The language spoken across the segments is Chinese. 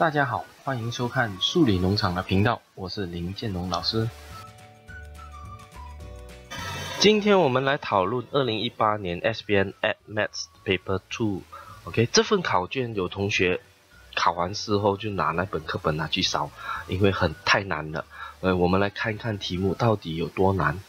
大家好，欢迎收看数理农场的频道，我是林建龙老师。今天我们来讨论二零一八年 SBN at Maths Paper Two。OK，这份考卷有同学考完试后就拿那本课本拿去烧，因为很太难了。呃，我们来看一看题目到底有多难。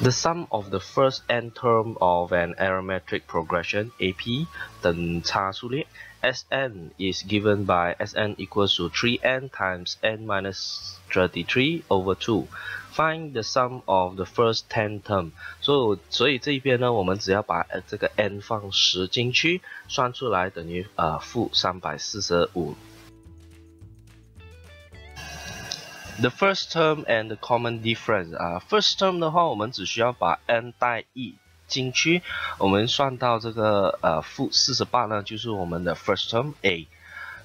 The sum of the first n term of an arithmetic progression AP 等差数列 Sn is given by Sn equals to 3n times n minus 33 over 2. Find the sum of the first ten term. 所以所以这一边呢，我们只要把这个 n 放十进去，算出来等于呃负三百四十五。 The first term and the common difference 啊，first term 的话，我们只需要把 n 带一进去，我们算到这个呃负四十八呢，就是我们的 first term a。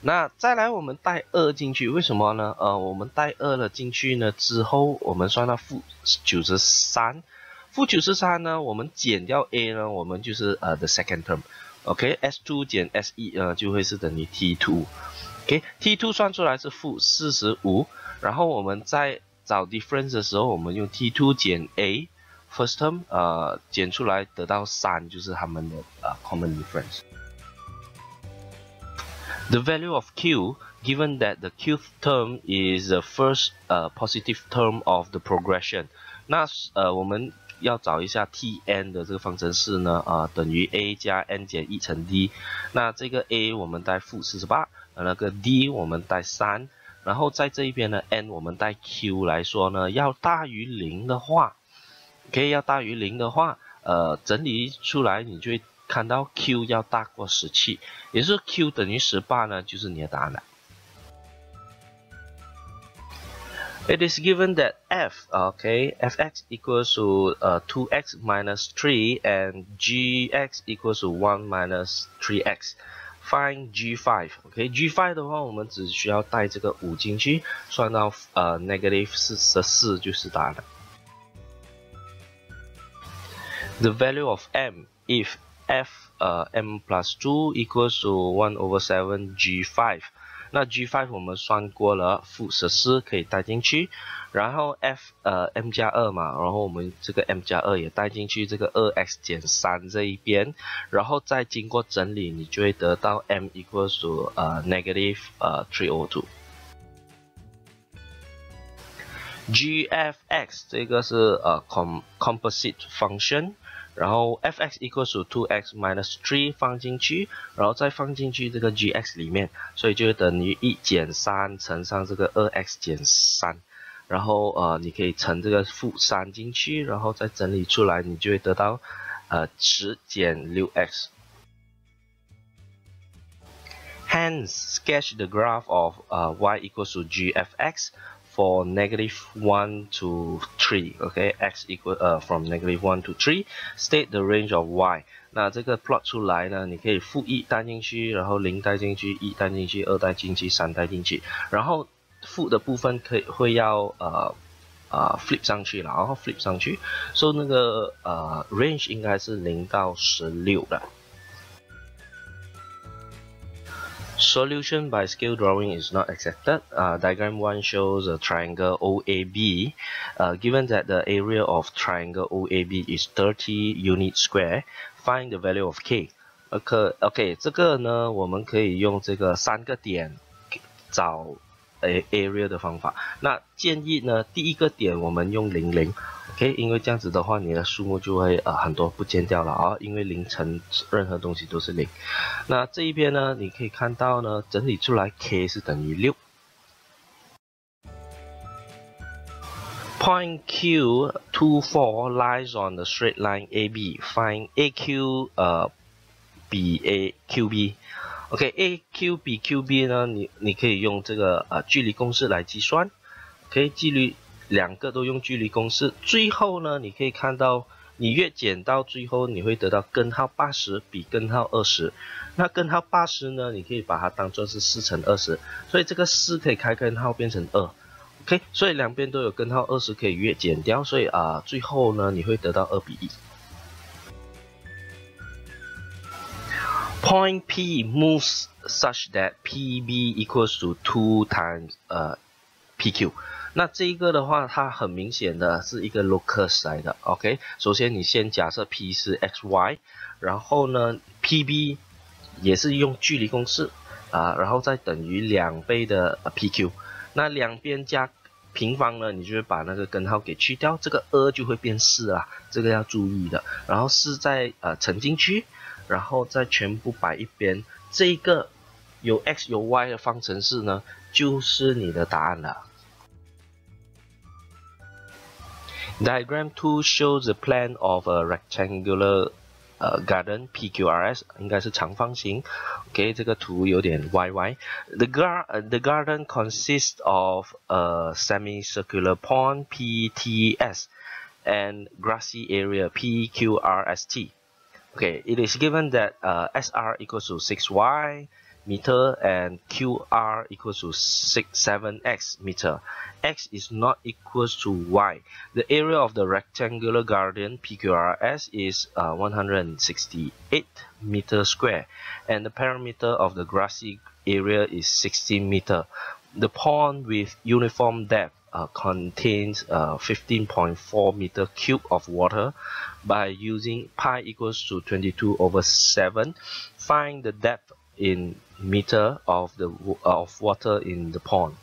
那再来我们带二进去，为什么呢？呃，我们带二了进去呢之后，我们算到负九十三，负九十三呢，我们减掉 a 呢，我们就是呃 the second term。OK，S two 减 s1 呃就会是等于 t2。OK，t2 算出来是负四十五。然后我们在找 difference 的时候，我们用 t2 减 a first term，呃，减出来得到三，就是他们的呃 common difference。The value of q, given that the qth term is the first uh, positive term of the progression，那呃我们要找一下 Tn 的这个方程式呢，啊等于 a 加 n 减一乘 d，那这个 a 我们带负四十八，那个 d 我们带三。 然后在这一边呢，n 我们带 q 来说呢，要大于零的话，k 要大于零的话，呃，整理出来你就会看到 q 要大过十七，也就是 q 等于十八呢，就是你的答案了。It is given that f, okay, fx equals to uh, 2x minus 3 and gx equals to 1 minus 3x. Find G5，OK，G5 的话，我们只需要带这个五进去，算到呃 negative 四十四就是答案。The value of m if f 呃 m plus two equals to one over seven G5。 那 G5 我们算过了，负十四可以带进去，然后 F 呃 m 加二嘛，然后我们这个 m 加二也带进去这个二 x 减三这一边，然后再经过整理，你就会得到 m equals to 呃 negative 呃 three o two。Gfx 这个是呃 com composite function。然后 f(x) equals to 2x minus 3放进去，然后再放进去这个 g(x) 里面，所以就等于一减三乘上这个二 x 减三，然后呃你可以乘这个负三进去，然后再整理出来，你就会得到呃十减六 x。Hence, sketch the graph of uh, y equals to g f x for negative 1 to 3 okay x equal uh from negative 1 to 3 state the range of y 那这个 plot 出来呢你可以负一带进去然后零带进去一带进去二代进去三代进去然后负的部分可以会要呃呃 flip 上去了然后 flip 上去所以那个呃 range 应该是零到十六的 Solution by scale drawing is not accepted. Uh, diagram 1 shows a triangle OAB. Uh, given that the area of triangle OAB is 30 unit square, find the value of k. OK, OK，这个呢，我们可以用这个三个点找 a area 的方法。那建议呢，第一个点我们用零零。OK，因为这样子的话，你的数目就会呃很多不见掉了啊，因为零乘任何东西都是零。那这一边呢，你可以看到呢，整理出来 k 是等于六。Point Q two four lies on the straight line AB. Find AQ 呃 BA QB.。OK，AQ 比 QB 呢，你你可以用这个呃距离公式来计算。OK，距离。两个都用距离公式，最后呢，你可以看到，你越减到最后，你会得到根号八十比根号二十。那根号八十呢，你可以把它当做是四乘二十，所以这个四可以开根号变成二。OK，所以两边都有根号二十可以越减掉，所以啊，最后呢，你会得到二比一。Point P moves such that PB equals to two times 呃 PQ。那这一个的话，它很明显的是一个 locus 来的，OK。首先你先假设 P 是 xy，然后呢 PB 也是用距离公式啊，然后再等于两倍的 PQ。那两边加平方呢，你就会把那个根号给去掉，这个 a 就会变四啊，这个要注意的。然后四在呃乘进去，然后再全部摆一边，这一个有 x 有 y 的方程式呢，就是你的答案了。Diagram 2 shows a plan of a rectangular uh, garden PQRS 应该是长方形。OK，这个图有点歪歪。The gar uh, the garden consists of a semicircular pond PTS and grassy area PQRST. Okay, it is given that uh, SR equals to 6y meter and QR equals to 6, 7x meter. X is not equals to Y. The area of the rectangular garden PQRS is uh, 168 meter square and the perimeter of the grassy area is 16 meter. The pond with uniform depth uh, contains uh, 15.4 meter cube of water by using pi equals to 22 over 7 find the depth in meter of the of water in the pond.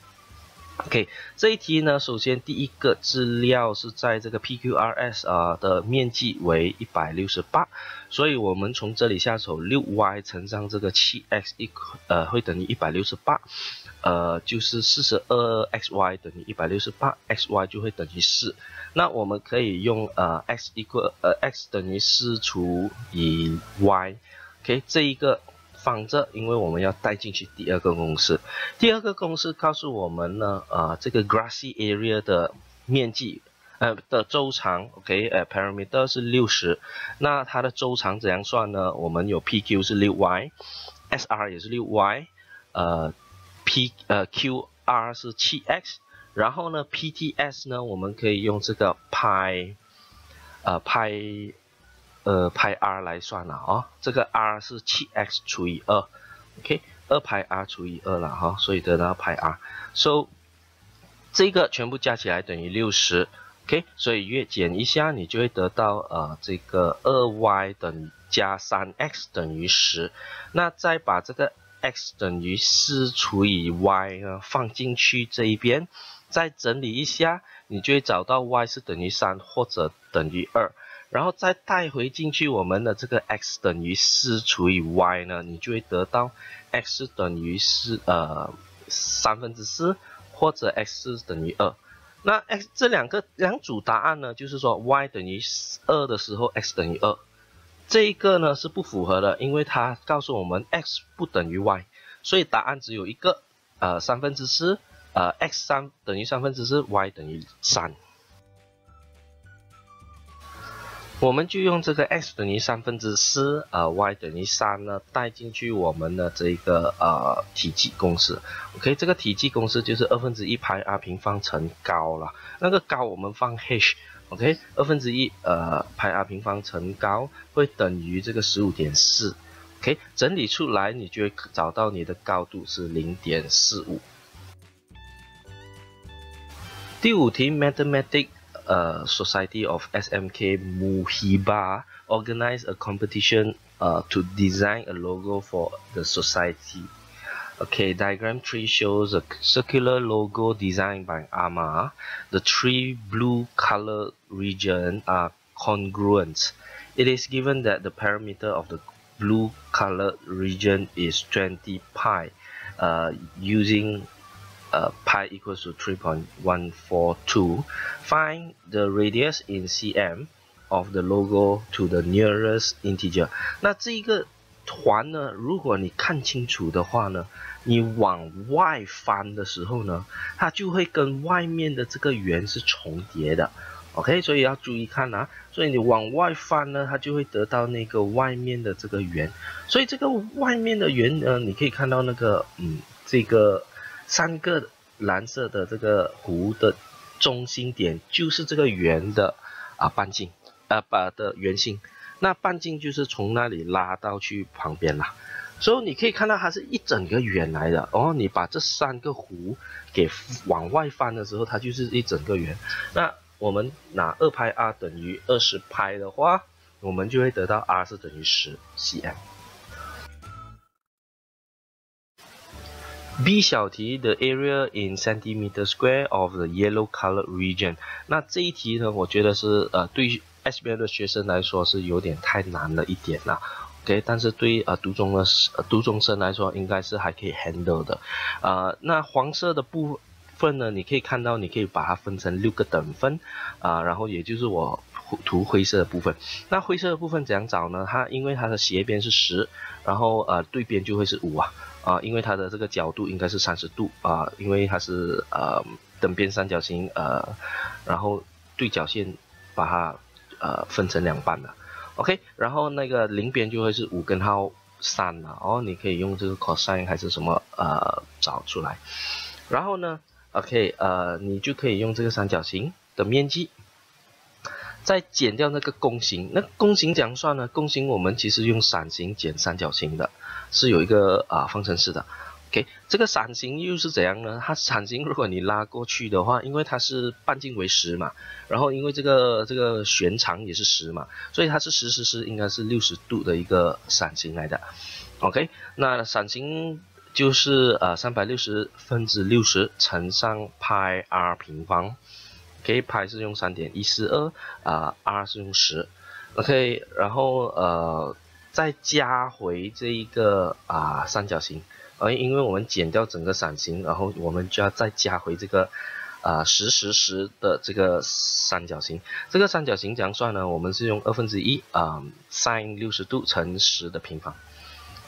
OK，这一题呢，首先第一个资料是在这个 PQRS 啊的面积为一百六十八，所以我们从这里下手，六 y 乘上这个七 x 一呃会等于一百六十八， 呃就是四十二 xy 等于一百六十八，xy 就会等于四。那我们可以用呃 x equal 呃 x 等于四除以 y，OK 这一个。放着，因为我们要带进去第二个公式。第二个公式告诉我们呢，呃，这个 grassy area 的面积，呃的周长，OK，呃，parameter 是六十。那它的周长怎样算呢？我们有 PQ 是六 y，SR 也是六 y，呃，P 呃 QR 是七 x，然后呢，PTS 呢，我们可以用这个派，呃派。呃，派 r 来算了啊，这个 r 是七 x 除以二，OK，二派 r 除以二了哈，所以得到派 r，so 这个全部加起来等于六十，OK，所以约减一下，你就会得到呃这个二 y 等于加三 x 等于十，那再把这个 x 等于四除以 y 呢放进去这一边，再整理一下，你就会找到 y 是等于三或者等于二。然后再带回进去我们的这个 x 等于四除以 y 呢，你就会得到 x 等于四呃三分之四或者 x 等于二。那 x 这两个两组答案呢，就是说 y 等于二的时候 x 等于二，这一个呢是不符合的，因为它告诉我们 x 不等于 y，所以答案只有一个呃三分之四呃 x 三等于三分之四 y 等于三。我们就用这个 x 等于三分之四，呃，y 等于三呢，带进去我们的这个呃体积公式。OK，这个体积公式就是二分之一派 r 平方乘高了。那个高我们放 h。OK，二分之一呃派 r 平方乘高会等于这个十五点四。OK，整理出来你就会找到你的高度是零点四五。第五题，Mathematics。uh, Society of SMK Muhiba organized a competition uh, to design a logo for the society. okay diagram tree shows a circular logo designed by AMA. The three blue color regions are congruent. It is given that the parameter of the blue color region is 20 pi uh, using uh, pi equals to 3.142 find the radius in cm of the logo to the nearest integer 那这个团呢如果你看清楚的话呢你往外翻的时候呢它就会跟外面的这个圆是重叠的 OK 所以要注意看啊所以你往外翻呢它就会得到那个外面的这个圆所以这个外面的圆呢你可以看到那个嗯这个三个蓝色的这个弧的中心点就是这个圆的啊半径，呃把的圆心。那半径就是从那里拉到去旁边啦。所以你可以看到它是一整个圆来的哦。你把这三个弧给往外翻的时候，它就是一整个圆。那我们拿二派 r 等于二十派的话，我们就会得到 r 是等于十 cm。B 小题的 area in centimeter square of the yellow colored region。那这一题呢，我觉得是呃对 S B 的学生来说是有点太难了一点啦。OK，但是对呃读中的读中生来说，应该是还可以 handle 的。呃，那黄色的部分分呢，你可以看到，你可以把它分成六个等分啊，然后也就是我涂灰色的部分。那灰色的部分怎样找呢？它因为它的斜边是十，然后呃对边就会是五啊啊，因为它的这个角度应该是三十度啊，因为它是呃等边三角形呃，然后对角线把它呃分成两半的。OK，然后那个零边就会是五根号三了哦，你可以用这个 cosine 还是什么呃找出来，然后呢，OK，呃，你就可以用这个三角形的面积，再减掉那个弓形，那弓形怎样算呢？弓形我们其实用伞形减三角形的，是有一个啊方程式的。OK，这个伞形又是怎样呢？它伞形如果你拉过去的话，因为它是半径为十嘛，然后因为这个这个旋长也是十嘛，所以它是十十十，应该是六十度的一个伞形来的。OK，那伞形就是呃三百六十分之六十乘上派 r 平方。OK，派是用三点一四二啊，r 是用十。OK，然后呃再加回这一个啊三角形。而因为我们减掉整个伞形，然后我们就要再加回这个啊十十十的这个三角形。这个三角形怎样算呢？我们是用二分之一啊 sin 六十度乘十的平方。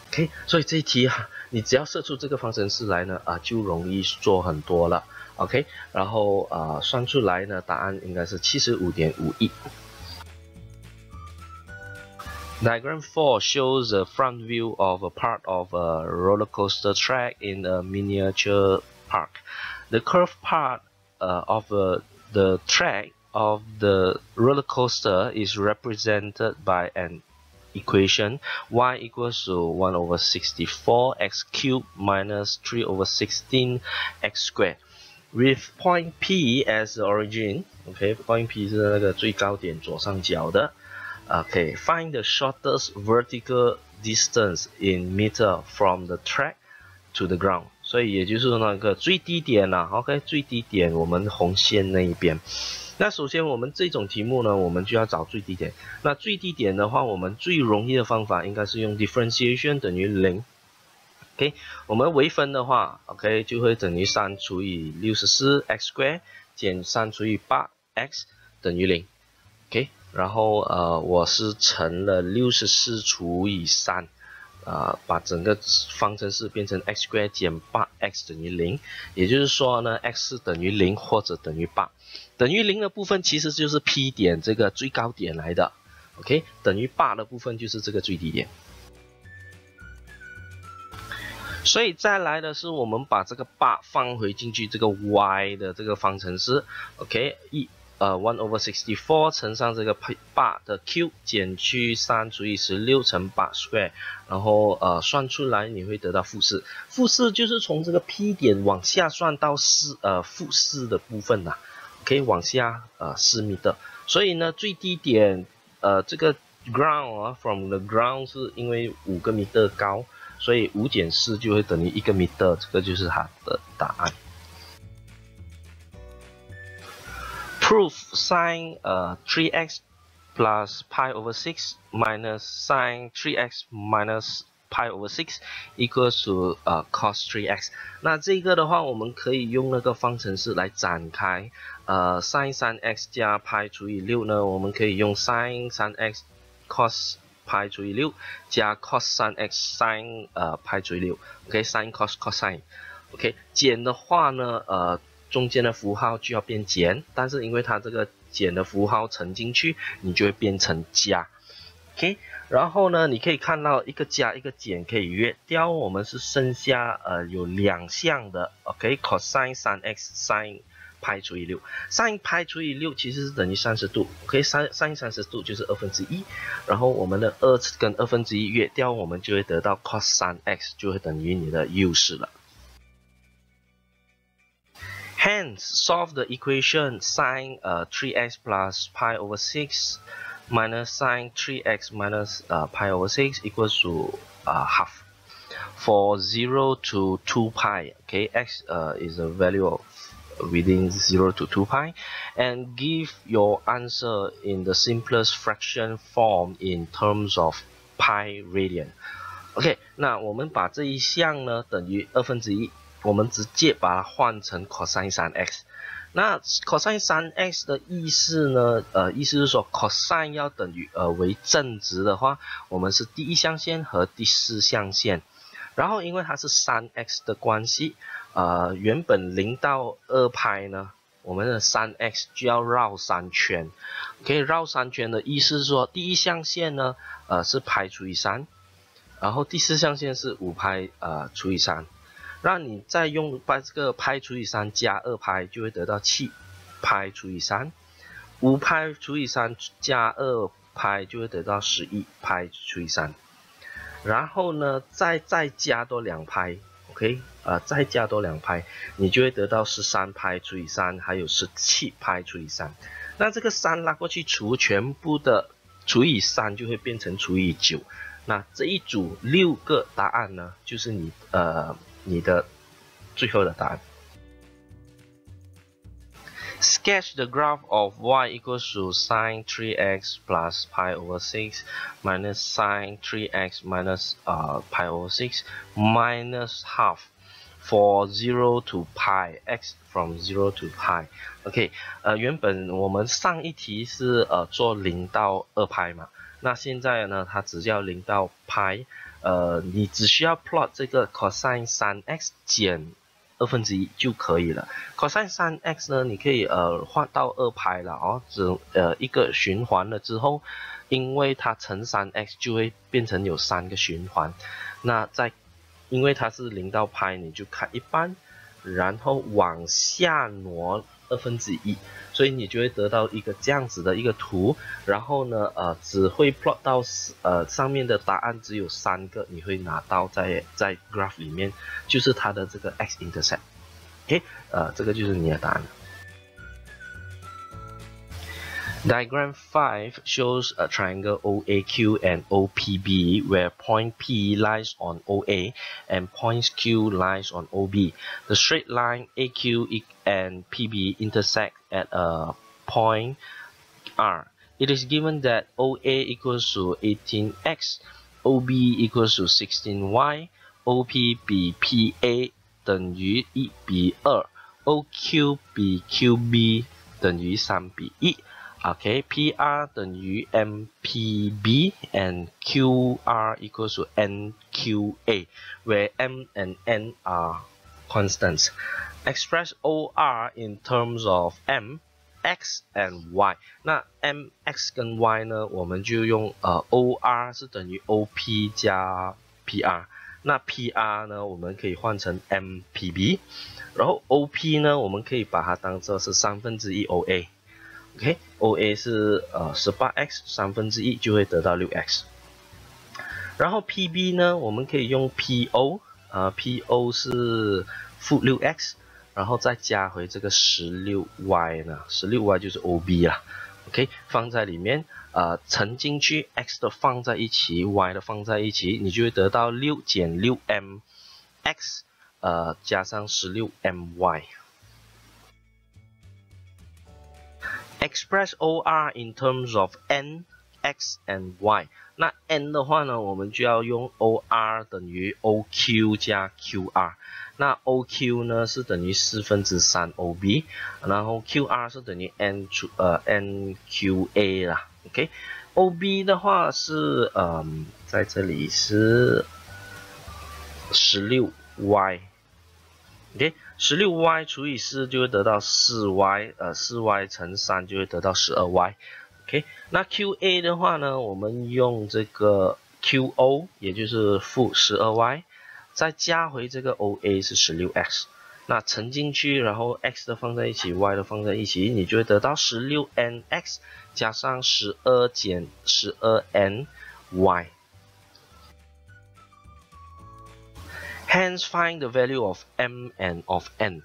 OK，所以这一题啊，你只要设出这个方程式来呢啊，就容易做很多了。OK，然后啊算出来呢，答案应该是七十五点五亿。Diagram 4 shows a front view of a part of a roller coaster track in a miniature park. The curved part uh, of uh, the track of the roller coaster is represented by an equation y equals to 1 over 64 x cubed minus 3 over 16 x squared. With point P as the origin, okay, point P 是那个最高点左上角的。Okay, find the shortest vertical distance in meter from the track to the ground. 所以也就是那个最低点啦。OK，最低点我们红线那一边。那首先我们这种题目呢，我们就要找最低点。那最低点的话，我们最容易的方法应该是用 differentiation 等于零。OK，我们微分的话，OK 就会等于三除以六十四 x square 减三除以八 x 等于零。OK。然后呃，我是乘了六十四除以三，啊，把整个方程式变成 x square 减八 x 等于零，也就是说呢，x 等于零或者等于八，等于零的部分其实就是 P 点这个最高点来的，OK，等于八的部分就是这个最低点。所以再来的是我们把这个八放回进去这个 y 的这个方程式，OK，一。呃，one over sixty four 乘上这个八的 q 减去三除以十六乘八 square，然后呃算出来你会得到负四，负四就是从这个 P 点往下算到四呃负四的部分呐，可以往下呃四米的，所以呢最低点呃这个 ground 啊 from the ground 是因为五个米的高，所以五减四就会等于一个米的，这个就是它的答案。Proof sine uh, 3x plus pi over 6 minus sine 3x minus pi over 6 equals to 呃 cos 3x。那这个的话，我们可以用那个方程式来展开。呃，sin 3x 加 pi 除以六呢，我们可以用 sin 3x cos pi 除以六加 cos 3x sin 呃 pi 除以六。OK，sin cos cosine。OK，减的话呢，呃。中间的符号就要变减，但是因为它这个减的符号乘进去，你就会变成加。OK，然后呢，你可以看到一个加一个减可以约掉，我们是剩下呃有两项的。OK，cosine 3x sin 派除以六，sin 派除以六其实是等于三十度，OK，sin sin 三十度就是二分之一，然后我们的二跟二分之一约掉，我们就会得到 cos 三 x 就会等于你的 u 式了。Hence, solve the equation sin uh, 3x plus pi over 6 minus sin 3x minus uh, pi over 6 equals to uh, half. For 0 to 2 pi, okay, x uh, is a value of within 0 to 2 pi and give your answer in the simplest fraction form in terms of pi radian OK 那我们把这一项呢等于二分之一 我们直接把它换成 COS3X 那 COS3X 的意思呢呃意思是说 cos 要等于呃为正值的话我们是第一象限和第四象限。然后因为它是 3x 的关系呃，原本零到二派呢，我们的三 x 就要绕三圈。可以绕三圈的意思是说，第一象限呢，呃是派除以三，然后第四象限是五派呃除以三，让你再用把这个派除以三加二派，就会得到七派除以三，五派除以三加二派就会得到十一派除以三，然后呢，再再加多两派。OK，呃，再加多两拍，你就会得到十三拍除以三，还有十七拍除以三。那这个三拉过去除，全部的除以三就会变成除以九。那这一组六个答案呢，就是你呃你的最后的答案。Sketch the graph of y equals to sine 3x plus pi over 6 minus sine 3x minus uh, pi over 6 minus half for 0 to pi x from 0 to pi。OK，呃，原本我们上一题是呃做零到二派嘛，那现在呢，它只要零到派， 呃，你只需要 plot 这个 cosine 3x 减二分之一就可以了。cosine 三 x 呢，你可以呃换到二派了哦，只呃一个循环了之后，因为它乘三 x 就会变成有三个循环。那在因为它是零到派，你就看一半，然后往下挪。二分之一，所以你就会得到一个这样子的一个图，然后呢，呃，只会 plot 到呃上面的答案只有三个，你会拿到在在 graph 里面，就是它的这个 x intercept，OK，呃，这个就是你的答案。Diagram 5 shows a triangle OAQ and OPB where point P lies on OA and point Q lies on OB. The straight line AQ and PB intersect at a point R. It is given that OA equals to 18x, OB equals to 16y, OP 比 PA 等于1比2 OQ 比 QB 等于3比1 Okay, PR 等于 MPB and QR equals to NQA, where M and N are constants. Express OR in terms of M, X and Y. 那 M、X 跟 Y 呢，我们就用呃 OR 是等于 OP 加 PR。那 PR 呢，我们可以换成 MPB，然后 OP 呢，我们可以把它当做是三分之一 OA。OK，OA 是呃十八 x 三分之一就会得到六 x，然后 PB 呢，我们可以用 PO，啊 PO 是负六 x，然后再加回这个十六 y 呢，十六 y 就是 OB 啦，OK 放在里面，呃乘进去，x 的放在一起，y 的放在一起，你就会得到六减六 mx，呃加上十六 my。Express OR in terms of n, x and y。那 n 的话呢，我们就要用 OR 等于 OQ 加 QR。那 OQ 呢是等于四分之三 OB，然后 QR 是等于 n 除呃 NQA 啦。OK，OB 的话是嗯在这里是十六 y。OK。十六 y 除以四就会得到四 y，呃，四 y 乘三就会得到十二 y。OK，那 QA 的话呢，我们用这个 QO，也就是负十二 y，再加回这个 OA 是十六 x。那乘进去，然后 x 的放在一起，y 的放在一起，你就会得到十六 n x 加上十二减十二 n y。Hence find the value of m and of n。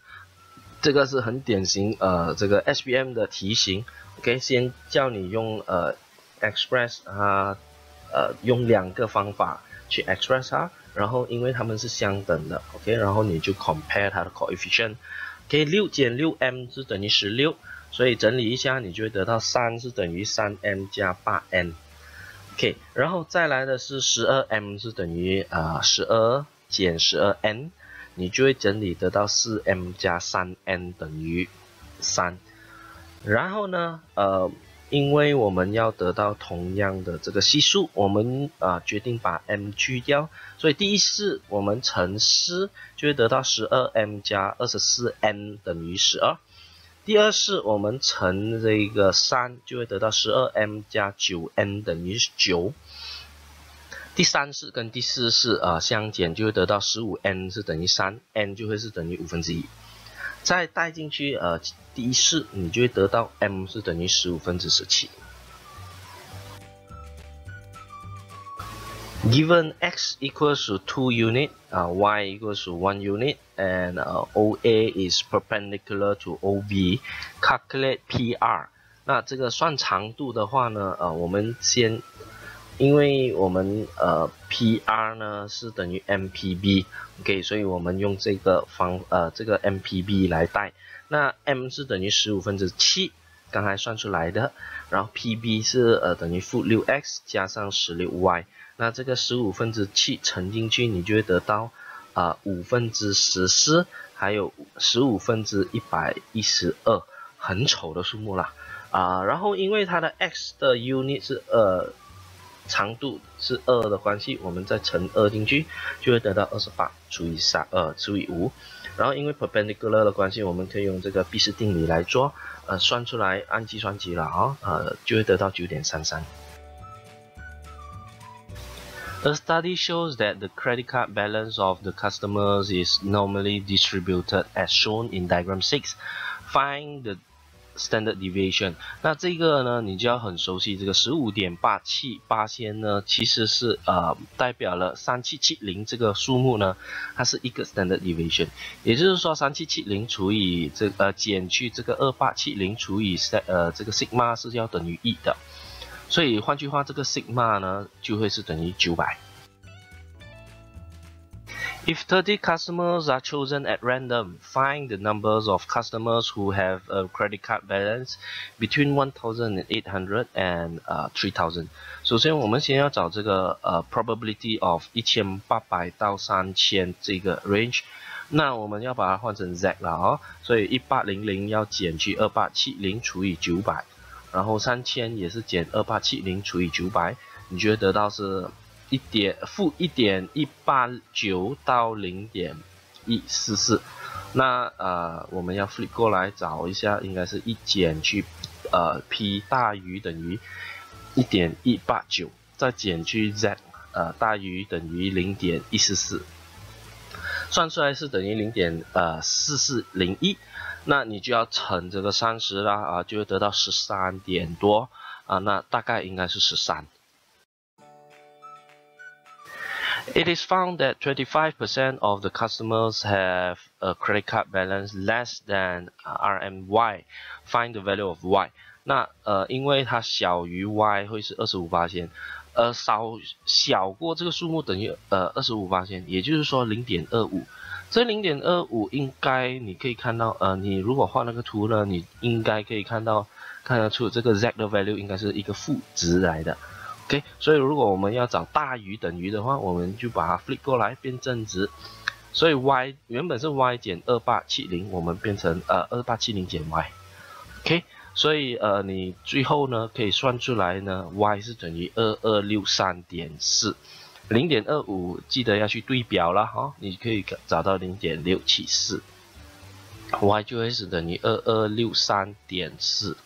这个是很典型呃这个 SPM 的题型。OK，先叫你用呃 express 啊呃用两个方法去 express 它。然后因为它们是相等的，OK，然后你就 compare 它的 coefficient，OK，六减六 m 是等于十六，所以整理一下，你就会得到三是等于三 m 加八 n，OK，然后再来的是十二 m 是等于呃十二减十二 n，你就会整理得到四 m 加三 n 等于三，然后呢，呃。因为我们要得到同样的这个系数，我们啊决定把 m 去掉，所以第一式我们乘四就会得到十二 m 加二十四 n 等于十二。第二式我们乘这个三就会得到十二 m 加九 n 等于九。第三式跟第四式啊相减就会得到十五 n 是等于三，n 就会是等于五分之一。再带进去，呃，第一式你就会得到 m 是等于十五分之十七。Given x equals to two unit, uh, y equals to one unit, and uh, OA is perpendicular to OB, calculate PR。那这个算长度的话呢，呃，我们先。因为我们呃 PR 呢是等于 MPB，OK，所以我们用这个方呃这个 MPB 来代。那 M 是等于十五分之七，刚才算出来的。然后 PB 是呃等于负六 x 加上十六 y。那这个十五分之七乘进去，你就会得到啊五分之十四，还有十五分之一百一十二，很丑的数目啦啊。然后因为它的 x 的 unit 是呃。长度是二的关系，我们再乘二进去，就会得到二十八除以三，呃除以五。然后因为 perpendicular 的关系，我们可以用这个毕氏定理来做，呃算出来按计算机了啊，呃就会得到九点三三。A study shows that the credit card balance of the customers is normally distributed as shown in diagram six. Find the Standard deviation，那这个呢，你就要很熟悉这个十五点八七八千呢，其实是呃代表了三七七零这个数目呢，它是一个 Standard deviation，也就是说三七七零除以这呃减去这个二八七零除以三呃这个 sigma 是要等于一的，所以换句话，这个 sigma 呢就会是等于九百。If 30 customers are chosen at random, find the numbers of customers who have a credit card balance between 1,800 and uh, 3,000. 首先，我们先要找这个呃 probability of 一千八百到三千这个 range。那我们要把它换成 z 了啊，所以一八零零要减去二八七零除以九百，然后三千也是减二八七零除以九百，你觉得得到是。一点负一点一八九到零点一四四，那呃我们要 flip 过来找一下，应该是一减去呃 p 大于等于一点一八九，再减去 z 呃大于等于零点一四四，算出来是等于零点呃四四零一，那你就要乘这个三十啦啊，就会得到十三点多啊，那大概应该是十三。It is found that 25% of the customers have a credit card balance less than RMY. Find the value of Y. 那呃，因为它小于 Y 会是二十五八千，呃，少小过这个数目等于呃二十五八千，也就是说零点二五。这零点二五应该你可以看到，呃，你如果画那个图呢，你应该可以看到看得出这个 Z 的 value 应该是一个负值来的。OK，所以如果我们要找大于等于的话，我们就把它 flip 过来变正值。所以 y 原本是 y 减二八七零，我们变成呃二八七零减 y。OK，所以呃你最后呢可以算出来呢，y 是等于二二六三点四，零点二五记得要去对表了哈，你可以找到零点六七四，y 就会是等于二二六三点四。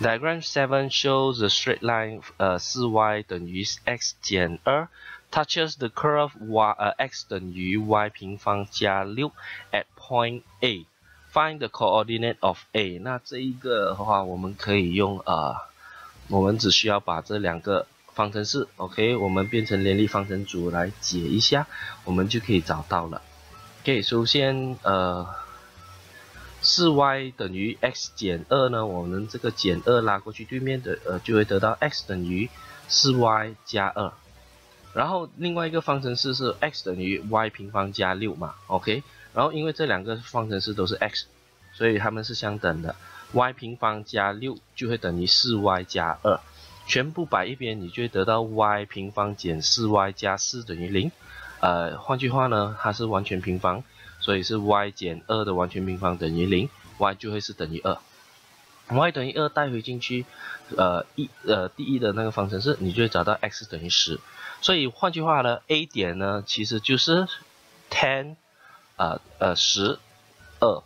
Diagram seven shows the straight line 呃 4y 等于 x 减二 touches the curve y 呃 x 等于 y 平方加六 at point A。Find the coordinate of A。那这一个的话，我们可以用呃，我们只需要把这两个方程式，OK，我们变成联立方程组来解一下，我们就可以找到了。OK，首先呃。四 y 等于 x 减二呢？我们这个减二拉过去对面的，呃，就会得到 x 等于四 y 加二。然后另外一个方程式是 x 等于 y 平方加六嘛，OK。然后因为这两个方程式都是 x，所以它们是相等的。y 平方加六就会等于四 y 加二，全部摆一边，你就会得到 y 平方减四 y 加四等于零。呃，换句话呢，它是完全平方。所以是 y 减二的完全平方等于零，y 就会是等于二，y 等于二带回进去，呃一呃第一的那个方程式，你就会找到 x 等于十。所以换句话呢，A 点呢其实就是 ten，呃呃十二。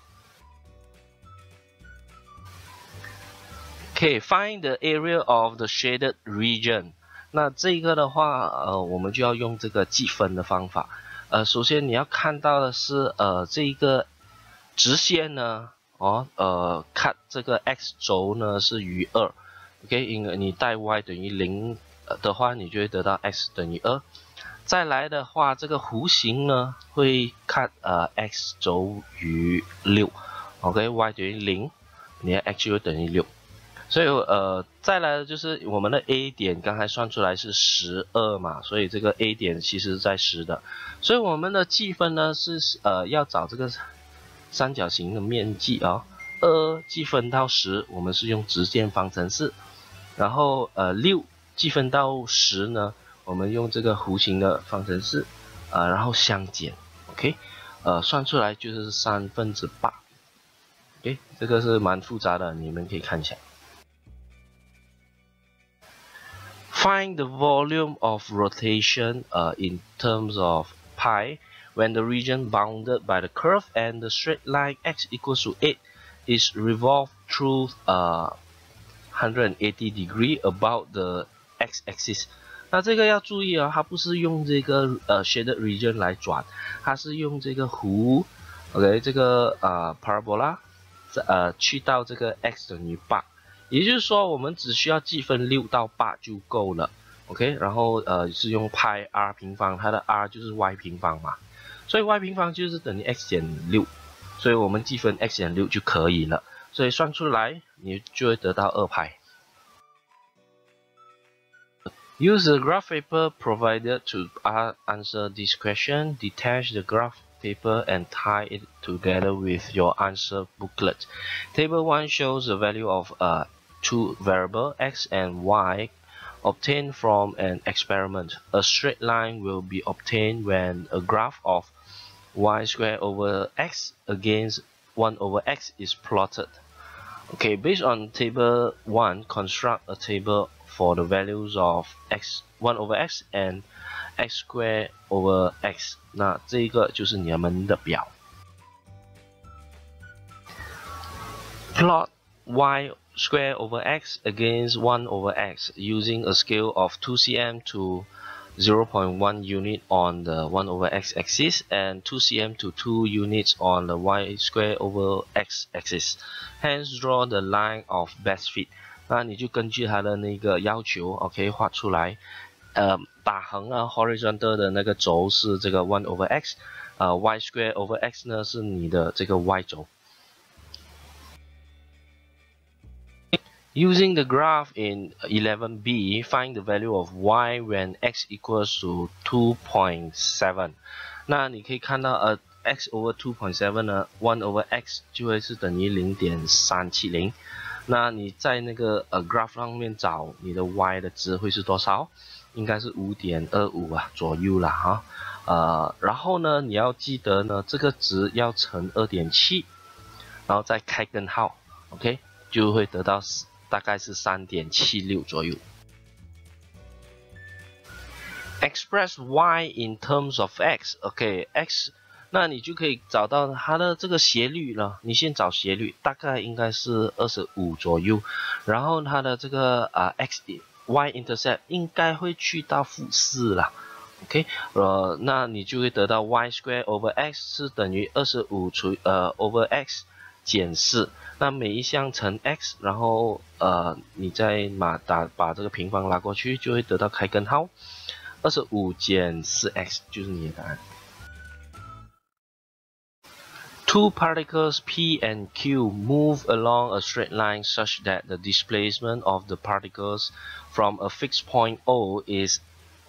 可以 find the area of the shaded region。那这个的话，呃，我们就要用这个计分的方法。呃，首先你要看到的是，呃，这一个直线呢，哦，呃，看这个 x 轴呢是余二，OK，因为你带 y 等于零的话，你就会得到 x 等于二。再来的话，这个弧形呢会看呃 x 轴余六，OK，y 等于零，你的 x 就等于六。所以呃，再来就是我们的 A 点，刚才算出来是十二嘛，所以这个 A 点其实是在十的，所以我们的积分呢是呃要找这个三角形的面积啊，二积分到十，我们是用直线方程式，然后呃六积分到十呢，我们用这个弧形的方程式，呃然后相减，OK，呃算出来就是三分之八，OK，这个是蛮复杂的，你们可以看一下。Find the volume of rotation uh, in terms of pi when the region bounded by the curve and the straight line x equals to 8 is revolved through uh, 180 degree about the x-axis。那这个要注意啊，它不是用这个呃 shaded region 来转，它是用这个弧，OK，这个呃 parabola，呃去到这个 x 等于8。 也就是说，我们只需要计分六到八就够了，OK。然后呃是用派 r 平方，它的 r 就是 y 平方嘛，所以 y 平方就是等于 x 减六，所以我们计分 x 减六就可以了。所以算出来你就会得到二派。Use the graph paper provided to answer this question. Detach the graph paper and tie it together with your answer booklet. Table 1 shows the value of uh, two variable x and y obtained from an experiment. A straight line will be obtained when a graph of y squared over x against 1 over x is plotted. Okay, based on table 1, construct a table for the values of x 1 over x and x squared over x。那这一个就是你们的表。Plot y square over x against 1 over x using a scale of 2 cm to 0.1 unit on the 1 over x axis and 2 cm to 2 units on the y square over x axis. Hence draw the line of best fit. 那你就根据它的那个要求，OK 画出来。呃，打横啊，horizontal 的那个轴是这个 one over x，呃，y square over x 呢是你的这个 y 轴。 Using the graph in 11b, find the value of y when x equals to 2.7. 那你可以看到，呃，x over 2.7呢，one over x 就会是等于0.370。那你在那个呃 graph 上面找你的 y 的值会是多少？应该是5.25啊左右啦哈。呃，然后呢，你要记得呢，这个值要乘2.7，然后再开根号，OK，就会得到大概是三点七六左右。Express y in terms of x，OK，x，那你就可以找到它的这个斜率了。你先找斜率，大概应该是二十五左右。然后它的这个啊 x y intercept 应该会去到负四了。OK，呃，那你就会得到 y square over x 是等于二十五除呃 over x 减四。那每一项乘 x，然后呃，你再把打把这个平方拉过去，就会得到开根号。二十五减四 x 就是你的答案。Two particles P and Q move along a straight line such that the displacement of the particles from a fixed point O is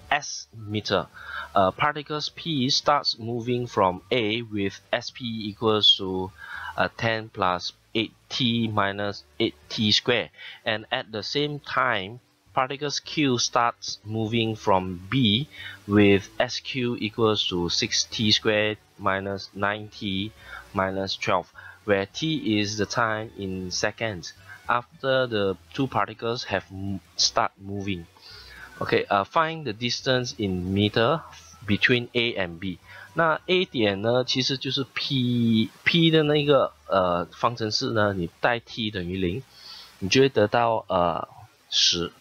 s meter. Uh, particles P starts moving from A with SP equals to uh, 10 plus 8t minus 8t squared and at the same time particles q starts moving from b with sq equals to 6t squared minus 9t minus 12 where t is the time in seconds after the two particles have start moving. Okay uh, find the distance in meter between a and b 那 A 点呢，其实就是 P P 的那个呃方程式呢，你代 t 等于零，你就会得到呃十。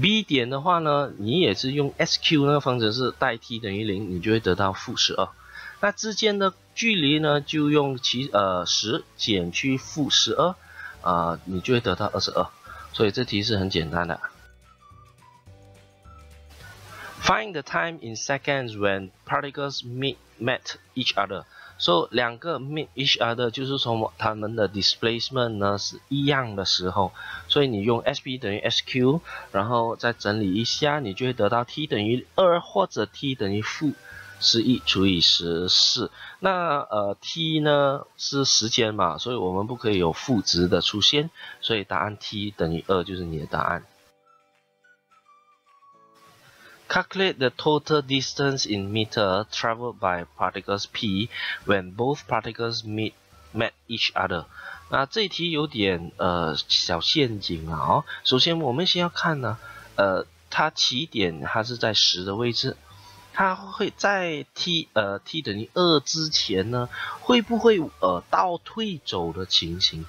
B 点的话呢，你也是用 SQ 那个方程式代 t 等于零，你就会得到负十二。那之间的距离呢，就用其呃十减去负十二，啊，你就会得到二十二。所以这题是很简单的。Find the time in seconds when particles meet met each other. So 两个 meet each other 就是说它们的 displacement 呢是一样的时候，所以你用 SP 等于 SQ，然后再整理一下，你就会得到 T 等于二或者 T 等于负十一除以十四。那呃 T 呢是时间嘛，所以我们不可以有负值的出现，所以答案 T 等于二就是你的答案。Calculate the total distance in meter traveled by particles p when both particles meet met each other。那这题有点呃小陷阱啊哦。首先我们先要看呢，呃，它起点它是在十的位置，它会在 t 呃 t 等于二之前呢，会不会呃倒退走的情形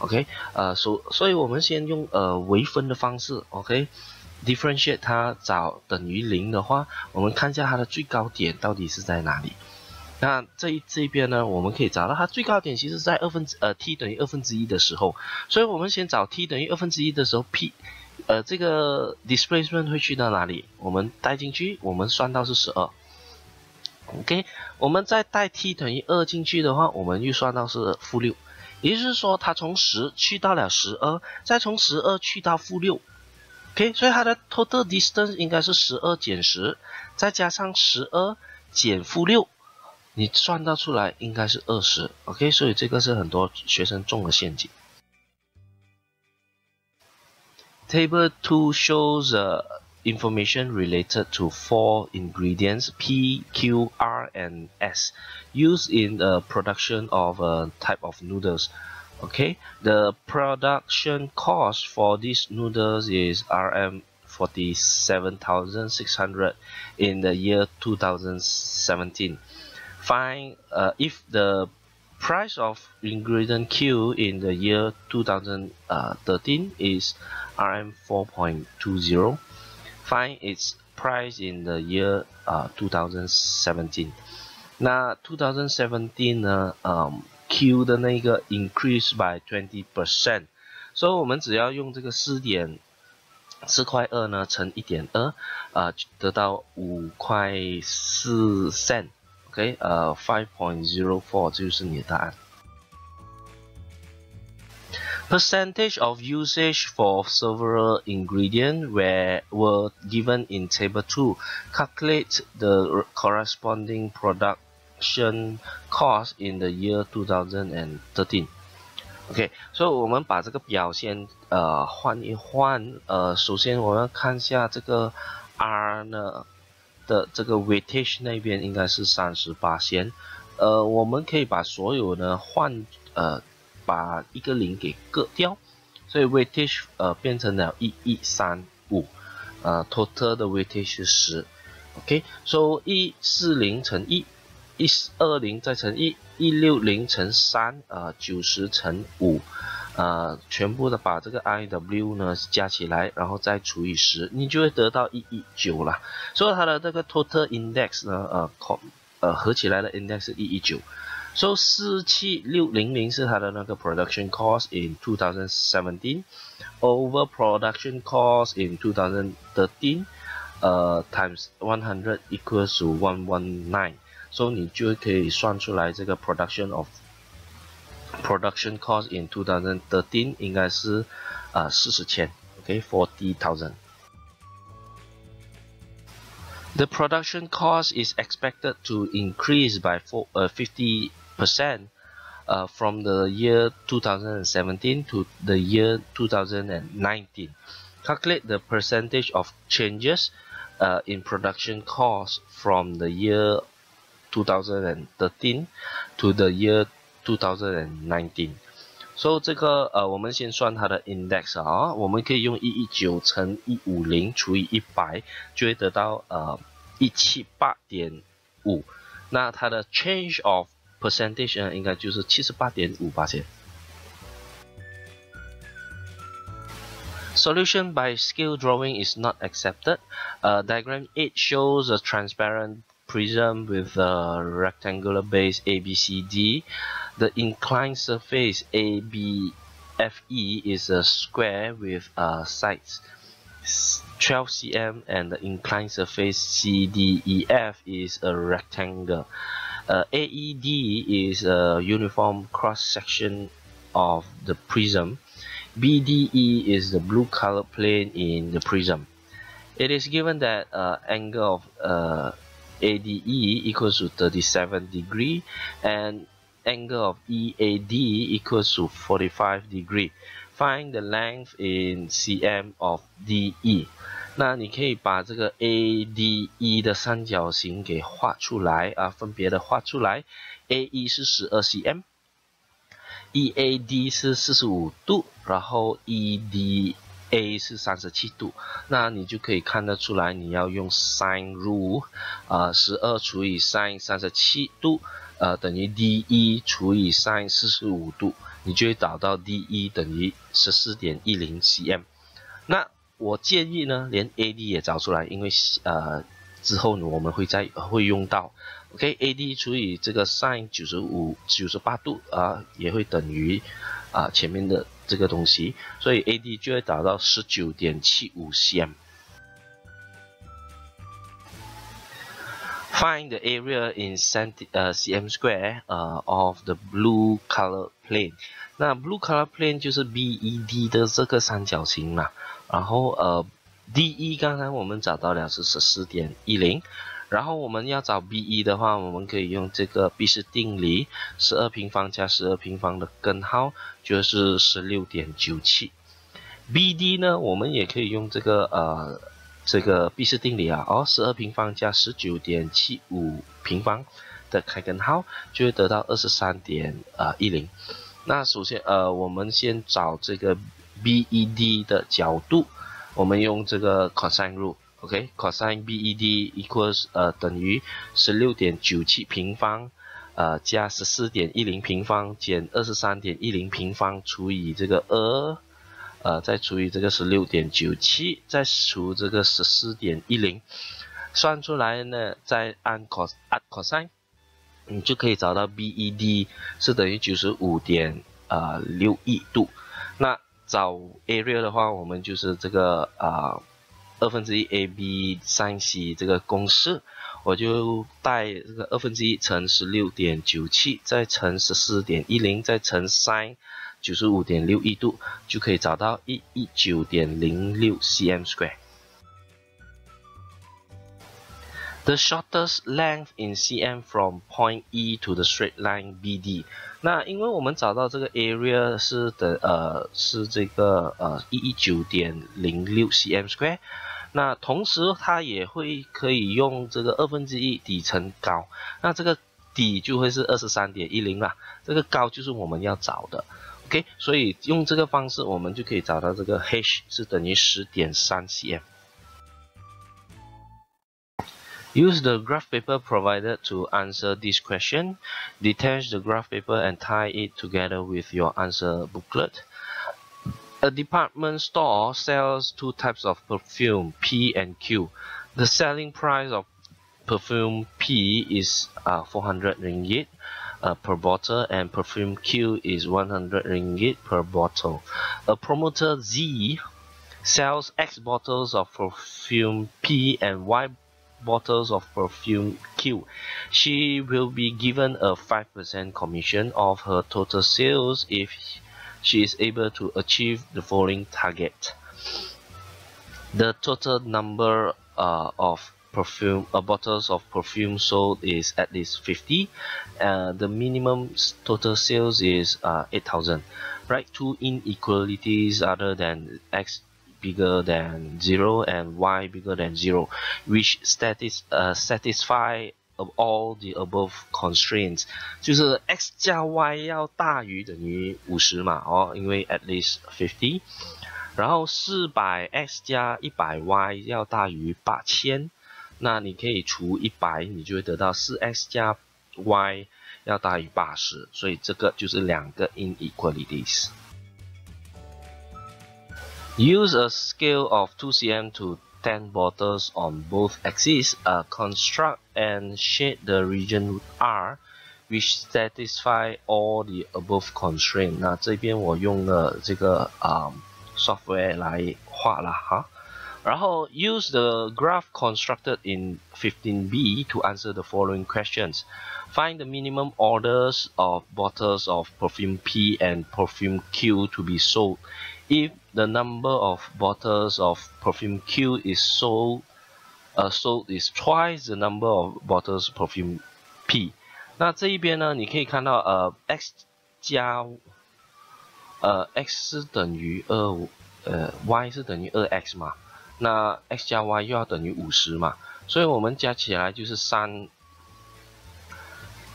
？OK，呃，所所以我们先用呃微分的方式，OK。Differentiate 它找等于零的话，我们看一下它的最高点到底是在哪里。那这一这边呢，我们可以找到它最高点，其实在二分之呃 t 等于二分之一的时候。所以我们先找 t 等于二分之一的时候，p 呃这个 displacement 会去到哪里？我们带进去，我们算到是十二。OK，我们再带 t 等于二进去的话，我们又算到是负六。也就是说，它从十去到了十二，再从十二去到负六。OK，所以它的 total distance 应该是十二减十，再加上十二减负六，你算到出来应该是二十。OK，所以这个是很多学生中的陷阱。Table two shows uh, information related to four ingredients P, Q, R, and S used in the production of a type of noodles. okay? The production cost for these noodles is rm 47,600 in the year 2017 find uh, if the price of ingredient Q in the year 2013 is RM 4.20 find its price in the year uh, 2017 Now 2017呢，嗯 Q 的那个 increase by twenty percent，所以我们只要用这个四点四块二呢乘一点二，啊，得到五块四 cent，OK，呃，five point zero four 就是你的答案。Percentage of usage for several ingredients were were given in table two. Calculate the corresponding product production cost in the year 2013. OK，所以我们把这个表先呃换一换，呃，首先我们要看一下这个 R 呢的这个 weightage 那边应该是三十八先，呃，我们可以把所有呢换呃把一个零给割掉，所以 weightage 呃变成了一一三五，呃，total 的 weightage 是十，OK，所以一四零乘一。一二零再乘一，一六零乘三，呃，九十乘五，呃，全部的把这个 I W 呢加起来，然后再除以十，你就会得到一一九了。所以它的这个 total index 呢，呃，呃合起来的 index 是一一九。So 四七六零零是它的那个 production cost in 2017 over production cost in 2013，呃 times 100 equals to 119。So 你就可以算出来这个 production of production cost in 2013应该是啊四十千，OK，forty thousand。The production cost is expected to increase by four, uh, 50 percent uh, from the year 2017 to the year 2019. Calculate the percentage of changes uh, in production costs from the year 2013 to the year 2019. So 这个呃，我们先算它的 index 啊，我们可以用一一九乘一五零除以一百，就会得到呃一七八点五。那它的 change of percentage 呢，应该就是七十八点五八千。Solution by scale drawing is not accepted. Uh, diagram 8 shows a transparent prism with a rectangular base ABCD. The inclined surface ABFE is a square with uh, sides 12 cm and the inclined surface CDEF is a rectangle. Uh, AED is a uniform cross section of the prism. BDE is the blue color plane in the prism. It is given that uh, angle of uh, ADE equals to 37 degree and angle of EAD equals to 45 degree. Find the length in cm of DE. 那你可以把这个 A D E 的三角形给画出来啊，分别的画出来。A E 是十二 cm，E A D 是四十五度，然后 E D A 是三十七度。那你就可以看得出来，你要用 sin rule 啊，十二除以 sin 三十七度，呃，等于 D E 除以 sin 四十五度，你就会找到 D E 等于十四点一零 cm。那我建议呢，连 AD 也找出来，因为呃之后呢我们会再会用到。OK，AD 除以这个 sin 九十五九十八度啊，也会等于啊前面的这个东西，所以 AD 就会达到十九点七五 cm。Find the area in cent 呃 cm square 呃 of the blue color plane。那 blue color plane 就是 BED 的这个三角形嘛。然后呃，D E 刚才我们找到了是十四点一零，然后我们要找 B E 的话，我们可以用这个毕氏定理，十二平方加十二平方的根号就是十六点九七。B D 呢，我们也可以用这个呃这个毕氏定理啊，哦，十二平方加十九点七五平方的开根号就会得到二十三点呃一零。那首先呃，我们先找这个。BED 的角度，我们用这个 cosine rule OK，cosine BED equals 呃等于十六点九七平方，呃加十四点一零平方减二十三点一零平方除以这个二，呃再除以这个十六点九七，再除这个十四点一零，算出来呢，再按 cos 按 cosine，你就可以找到 BED 是等于九十五点呃六亿度，那。找 area 的话，我们就是这个啊，二分之一 AB sin C 这个公式，我就带这个二分之一乘十六点九七，再乘十四点一零，再乘 sin 九十五点六一度，就可以找到一一九点零六 cm square。The shortest length in cm from point E to the straight line BD。那因为我们找到这个 area 是的呃是这个呃一一九点零六 cm square。那同时它也会可以用这个二分之一底乘高。那这个底就会是二十三点一零啦。这个高就是我们要找的。OK，所以用这个方式我们就可以找到这个 h 是等于十点三 cm。Use the graph paper provided to answer this question. Detach the graph paper and tie it together with your answer booklet. A department store sells two types of perfume, P and Q. The selling price of perfume P is uh, 400 ringgit uh, per bottle and perfume Q is 100 ringgit per bottle. A promoter Z sells X bottles of perfume P and Y bottles of perfume Q. She will be given a 5% commission of her total sales if she is able to achieve the following target. The total number uh, of perfume uh, bottles of perfume sold is at least 50 uh, the minimum total sales is uh, 8000 right two inequalities other than x bigger than 0 and y bigger than 0 which uh, satisfy of all the above constraints 就是 x 加 y 要大于等于五十嘛哦因为 at least 50然后四百 x 加一百 y 要大于八千，那你可以除一百，你就会得到四 x 加 y 要大于八十，所以这个就是两个 inequalities。Use a scale of 2 cm to 10 bottles on both axes. Uh, construct and shade the region R, which satisfy all the above constraint. 那这边我用了这个啊。software 来画了哈。然后 use the graph constructed in 15b to answer the following questions. Find the minimum orders of bottles of perfume P and perfume Q to be sold. If the number of bottles of perfume Q is sold, uh, sold is twice the number of bottles perfume P. 那这一边呢，你可以看到呃 x 加呃，x 等于二五，呃，y 是等于二 x 嘛，那 x 加 y 又要等于五十嘛，所以我们加起来就是三，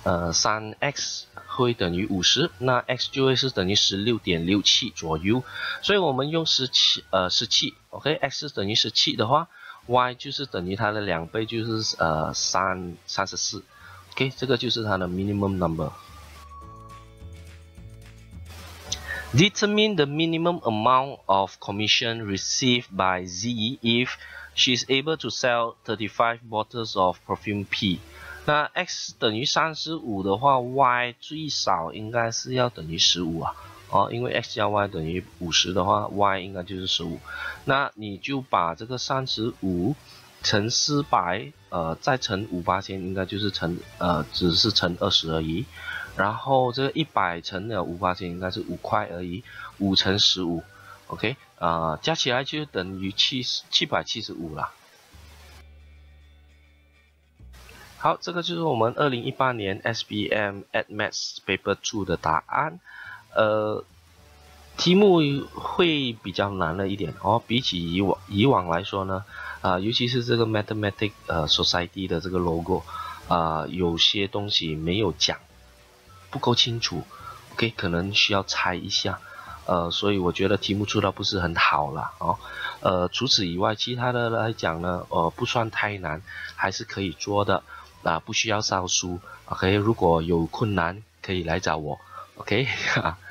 呃，三 x 会等于五十，那 x 就会是等于十六点六七左右，所以我们用十七，呃，十七，OK，x 等于十七的话，y 就是等于它的两倍，就是呃三三十四，OK，这个就是它的 minimum number。Determine the minimum amount of commission received by Z if she is able to sell 35 bottles of perfume P。 那 x 等于三十五的话，y 最少应该是要等于十五啊。哦，因为 x 加 y 等于五十的话，y 应该就是十五。那你就把这个三十五乘四百，呃，再乘五八千，应该就是乘，呃，只是乘二十而已。然后这个一百乘的五八千应该是五块而已，五乘十五，OK，啊，加起来就等于七七百七十五了。好，这个就是我们二零一八年 SBM at Maths Paper Two 的答案。呃，题目会比较难了一点哦，比起以往以往来说呢，啊，尤其是这个 Mathematics 呃 Society 的这个 logo，啊，有些东西没有讲。不够清楚，OK，可能需要猜一下，呃，所以我觉得题目出的不是很好了哦，呃，除此以外，其他的来讲呢，呃，不算太难，还是可以做的，啊，不需要烧书，OK，如果有困难可以来找我，OK，哈。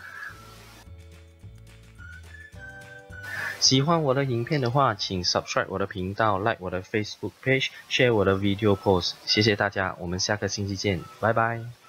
喜欢我的影片的话，请 subscribe 我的频道，like 我的 Facebook page，share 我的 video post，谢谢大家，我们下个星期见，拜拜。